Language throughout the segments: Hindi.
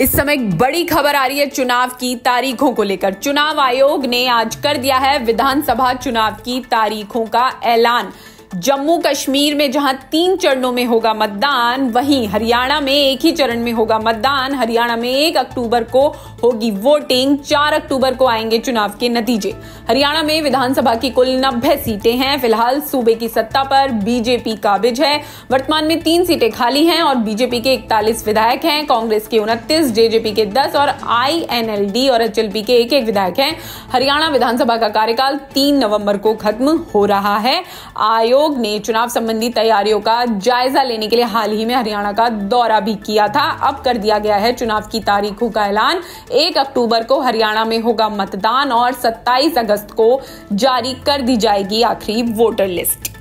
इस समय एक बड़ी खबर आ रही है चुनाव की तारीखों को लेकर। चुनाव आयोग ने आज कर दिया है विधानसभा चुनाव की तारीखों का ऐलान। जम्मू कश्मीर में जहाँ तीन चरणों में होगा मतदान, वहीं हरियाणा में एक ही चरण में होगा मतदान। हरियाणा में एक अक्टूबर को होगी वोटिंग, चार अक्टूबर को आएँगे चुनाव के नतीजे। हरियाणा में विधानसभा की कुल नब्बे सीटें हैं। फ़िलहाल सूबे की सत्ता पर बीजेपी काबिज है। वर्तमान में तीन सीटें खाली हैं और बीजेपी के इकतालीस विधायक हैं। कांग्रेस के उनतीस, जेजेपी के दस और आईएनएलडी और एचएलपी के एक एक विधायक हैं। हरियाणा विधानसभा का कार्यकाल तीन नवंबर को खत्म हो रहा है। आयोग आयोग ने चुनाव संबंधी तैयारियों का जायजा लेने के लिए हाल ही में हरियाणा का दौरा भी किया था। अब कर दिया गया है चुनाव की तारीखों का ऐलान। एक अक्टूबर को हरियाणा में होगा मतदान और 27 अगस्त को जारी कर दी जाएगी आखिरी वोटर लिस्ट।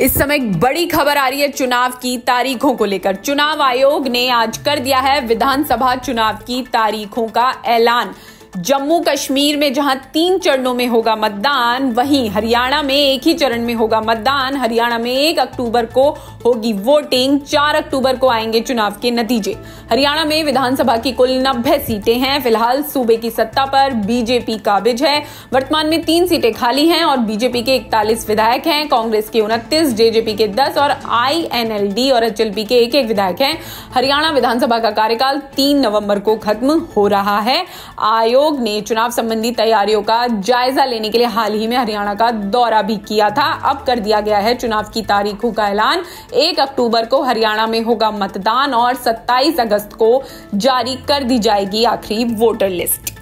इस समय एक बड़ी खबर आ रही है चुनाव की तारीखों को लेकर। चुनाव आयोग ने आज कर दिया है विधानसभा चुनाव की तारीखों का ऐलान। जम्मू कश्मीर में जहाँ तीन चरणों में होगा मतदान, वहीं हरियाणा में एक ही चरण में होगा मतदान। हरियाणा में एक अक्टूबर को होगी वोटिंग, चार अक्टूबर को आएँगे चुनाव के नतीजे। हरियाणा में विधानसभा की कुल नब्बे सीटें हैं। फ़िलहाल सूबे की सत्ता पर बीजेपी काबिज है। वर्तमान में तीन सीटें खाली हैं और बीजेपी के इकतालीस विधायक हैं। कांग्रेस के उनतीस, जेजेपी के दस और आईएनएलडी और एचएलपी के एक एक विधायक हैं। हरियाणा विधानसभा का कार्यकाल तीन नवंबर को खत्म हो रहा है। आयोग आयोग ने चुनाव संबंधी तैयारियों का जायजा लेने के लिए हाल ही में हरियाणा का दौरा भी किया था। अब कर दिया गया है चुनाव की तारीखों का ऐलान। एक अक्टूबर को हरियाणा में होगा मतदान और 27 अगस्त को जारी कर दी जाएगी आखिरी वोटर लिस्ट।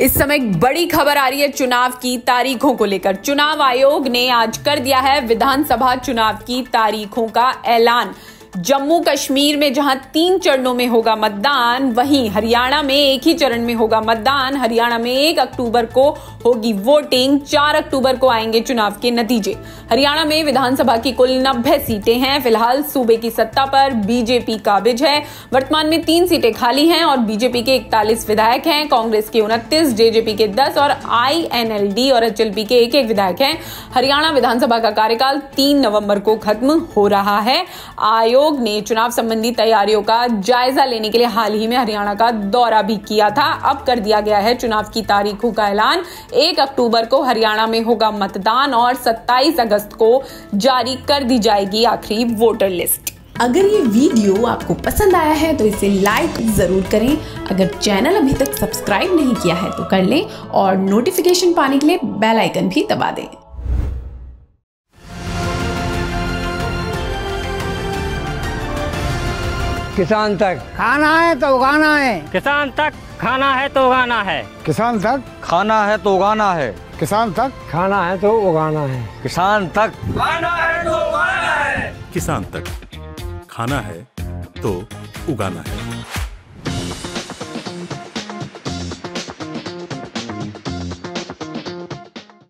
इस समय बड़ी खबर आ रही है चुनाव की तारीखों को लेकर। चुनाव आयोग ने आज कर दिया है विधानसभा चुनाव की तारीखों का ऐलान। जम्मू कश्मीर में जहाँ तीन चरणों में होगा मतदान, वहीं हरियाणा में एक ही चरण में होगा मतदान। हरियाणा में एक अक्टूबर को होगी वोटिंग, चार अक्टूबर को आएँगे चुनाव के नतीजे। हरियाणा में विधानसभा की कुल नब्बे सीटें हैं। फ़िलहाल सूबे की सत्ता पर बीजेपी काबिज है वर्तमान में तीन सीटें खाली हैं और बीजेपी के इकतालीस विधायक हैं। कांग्रेस के उनतीस, जेजेपी के दस और आईएनएलडी और एचएलपी के एक एक विधायक हैं। हरियाणा विधानसभा का कार्यकाल तीन नवंबर को खत्म हो रहा है। आयोग आयोग ने चुनाव संबंधी तैयारियों का जायजा लेने के लिए हाल ही में हरियाणा का दौरा भी किया था। अब कर दिया गया है चुनाव की तारीखों का ऐलान। एक अक्टूबर को हरियाणा में होगा मतदान और 27 अगस्त को जारी कर दी जाएगी आखिरी वोटर लिस्ट। अगर ये वीडियो आपको पसंद आया है तो इसे लाइक ज़रूर करें। अगर चैनल अभी तक सब्सक्राइब नहीं किया है तो कर लें और नोटिफिकेशन पाने के लिए बेल आइकन भी दबा दें। किसान तक। खाना है तो उगाना है। किसान तक खाना है तो उगाना है। किसान तक? खाना है तो उगाना है। किसान तक? खाना है तो उगाना है। किसान तक। खाना है तो उगाना है। किसान तक खाना है तो उगाना है।